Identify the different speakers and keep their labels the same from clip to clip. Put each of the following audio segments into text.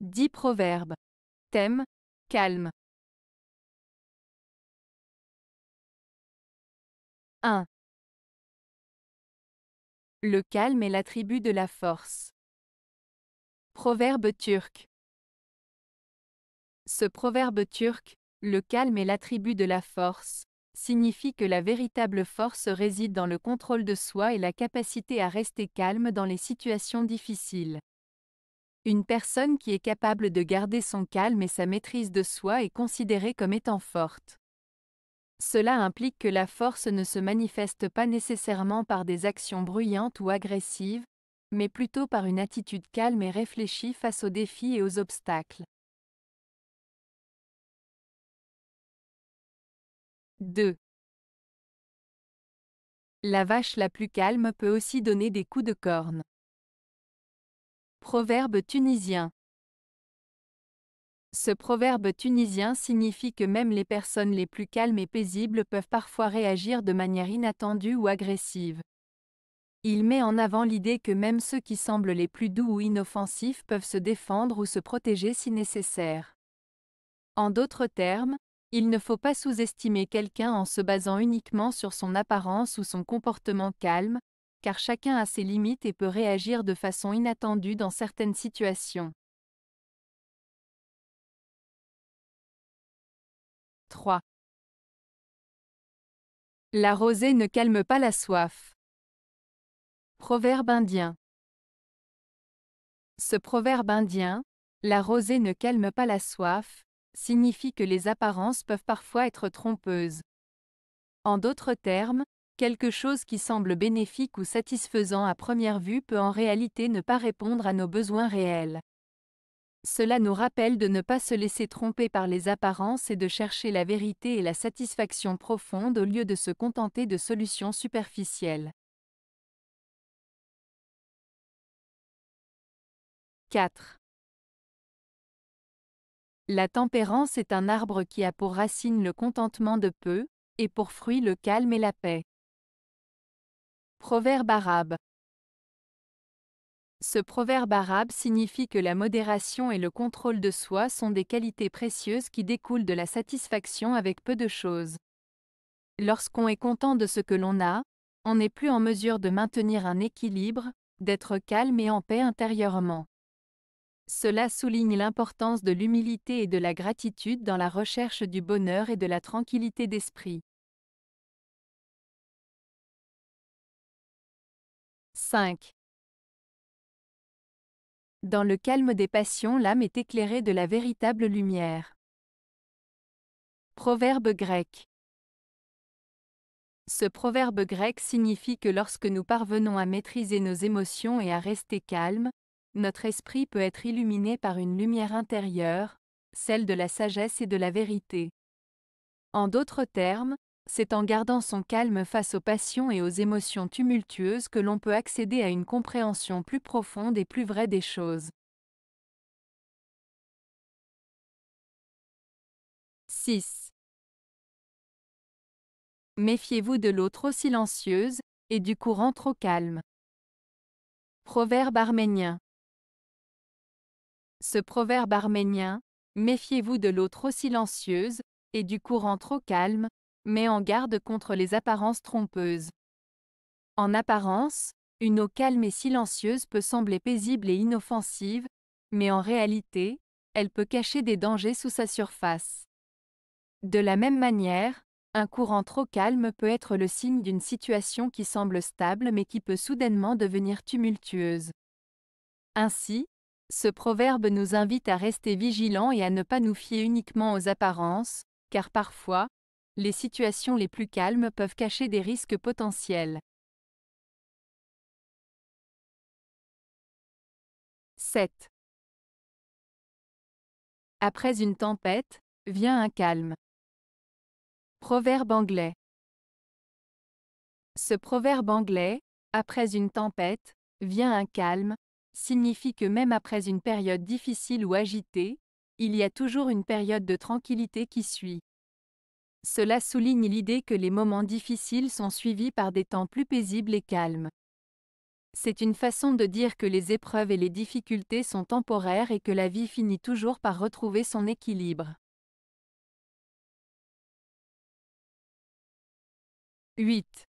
Speaker 1: 10 proverbes. Thème calme. 1. Le calme est l'attribut de la force. Proverbe turc. Ce proverbe turc, le calme est l'attribut de la force, signifie que la véritable force réside dans le contrôle de soi et la capacité à rester calme dans les situations difficiles. Une personne qui est capable de garder son calme et sa maîtrise de soi est considérée comme étant forte. Cela implique que la force ne se manifeste pas nécessairement par des actions bruyantes ou agressives, mais plutôt par une attitude calme et réfléchie face aux défis et aux obstacles. 2. La vache la plus calme peut aussi donner des coups de corne. Proverbe tunisien. Ce proverbe tunisien signifie que même les personnes les plus calmes et paisibles peuvent parfois réagir de manière inattendue ou agressive. Il met en avant l'idée que même ceux qui semblent les plus doux ou inoffensifs peuvent se défendre ou se protéger si nécessaire. En d'autres termes, il ne faut pas sous-estimer quelqu'un en se basant uniquement sur son apparence ou son comportement calme, car chacun a ses limites et peut réagir de façon inattendue dans certaines situations. 3. La rosée ne calme pas la soif. Proverbe indien. Ce proverbe indien, la rosée ne calme pas la soif, signifie que les apparences peuvent parfois être trompeuses. En d'autres termes, Quelque chose qui semble bénéfique ou satisfaisant à première vue peut en réalité ne pas répondre à nos besoins réels. Cela nous rappelle de ne pas se laisser tromper par les apparences et de chercher la vérité et la satisfaction profonde au lieu de se contenter de solutions superficielles. 4. La tempérance est un arbre qui a pour racine le contentement de peu, et pour fruit le calme et la paix. Proverbe arabe. Ce proverbe arabe signifie que la modération et le contrôle de soi sont des qualités précieuses qui découlent de la satisfaction avec peu de choses. Lorsqu'on est content de ce que l'on a, on n'est plus en mesure de maintenir un équilibre, d'être calme et en paix intérieurement. Cela souligne l'importance de l'humilité et de la gratitude dans la recherche du bonheur et de la tranquillité d'esprit. 5. Dans le calme des passions, l'âme est éclairée de la véritable lumière. Proverbe grec. Ce proverbe grec signifie que lorsque nous parvenons à maîtriser nos émotions et à rester calmes, notre esprit peut être illuminé par une lumière intérieure, celle de la sagesse et de la vérité. En d'autres termes, c'est en gardant son calme face aux passions et aux émotions tumultueuses que l'on peut accéder à une compréhension plus profonde et plus vraie des choses. 6. Méfiez-vous de l'eau trop silencieuse, et du courant trop calme. Proverbe arménien. Ce proverbe arménien, Méfiez-vous de l'eau trop silencieuse, et du courant trop calme, met en garde contre les apparences trompeuses. En apparence, une eau calme et silencieuse peut sembler paisible et inoffensive, mais en réalité, elle peut cacher des dangers sous sa surface. De la même manière, un courant trop calme peut être le signe d'une situation qui semble stable mais qui peut soudainement devenir tumultueuse. Ainsi, ce proverbe nous invite à rester vigilants et à ne pas nous fier uniquement aux apparences, car parfois, les situations les plus calmes peuvent cacher des risques potentiels. 7. Après une tempête, vient un calme. Proverbe anglais. Ce proverbe anglais, après une tempête, vient un calme, signifie que même après une période difficile ou agitée, il y a toujours une période de tranquillité qui suit. Cela souligne l'idée que les moments difficiles sont suivis par des temps plus paisibles et calmes. C'est une façon de dire que les épreuves et les difficultés sont temporaires et que la vie finit toujours par retrouver son équilibre. 8.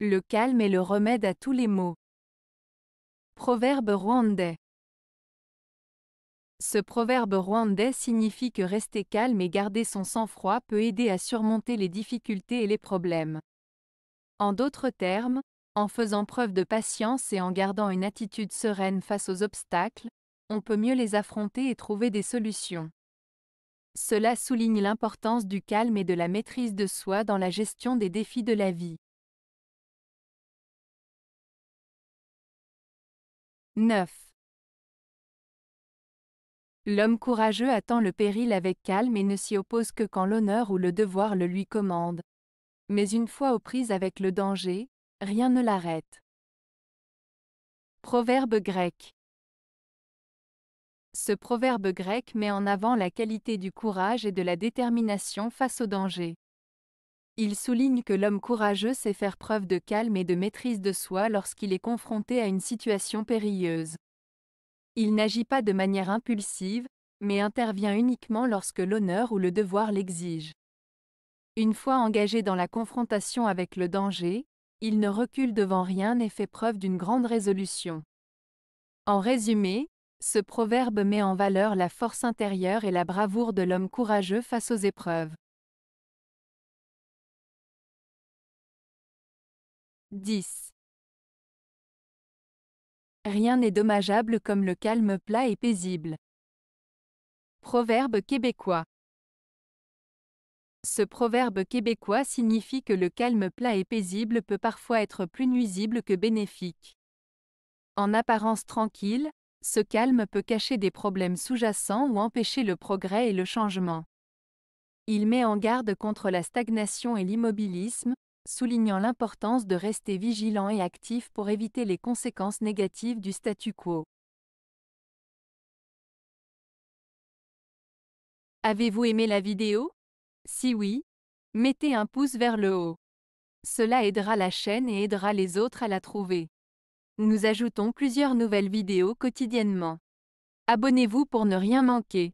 Speaker 1: Le calme est le remède à tous les maux. Proverbe rwandais. Ce proverbe rwandais signifie que rester calme et garder son sang-froid peut aider à surmonter les difficultés et les problèmes. En d'autres termes, en faisant preuve de patience et en gardant une attitude sereine face aux obstacles, on peut mieux les affronter et trouver des solutions. Cela souligne l'importance du calme et de la maîtrise de soi dans la gestion des défis de la vie. 9. L'homme courageux attend le péril avec calme et ne s'y oppose que quand l'honneur ou le devoir le lui commande. Mais une fois aux prises avec le danger, rien ne l'arrête. Proverbe grec ce proverbe grec met en avant la qualité du courage et de la détermination face au danger. Il souligne que l'homme courageux sait faire preuve de calme et de maîtrise de soi lorsqu'il est confronté à une situation périlleuse. Il n'agit pas de manière impulsive, mais intervient uniquement lorsque l'honneur ou le devoir l'exige. Une fois engagé dans la confrontation avec le danger, il ne recule devant rien et fait preuve d'une grande résolution. En résumé, ce proverbe met en valeur la force intérieure et la bravoure de l'homme courageux face aux épreuves. 10. Rien n'est dommageable comme le calme plat et paisible. Proverbe québécois. Ce proverbe québécois signifie que le calme plat et paisible peut parfois être plus nuisible que bénéfique. En apparence tranquille, ce calme peut cacher des problèmes sous-jacents ou empêcher le progrès et le changement. Il met en garde contre la stagnation et l'immobilisme, soulignant l'importance de rester vigilant et actif pour éviter les conséquences négatives du statu quo. Avez-vous aimé la vidéo? Si oui, mettez un pouce vers le haut. Cela aidera la chaîne et aidera les autres à la trouver. Nous ajoutons plusieurs nouvelles vidéos quotidiennement. Abonnez-vous pour ne rien manquer.